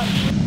pulling up.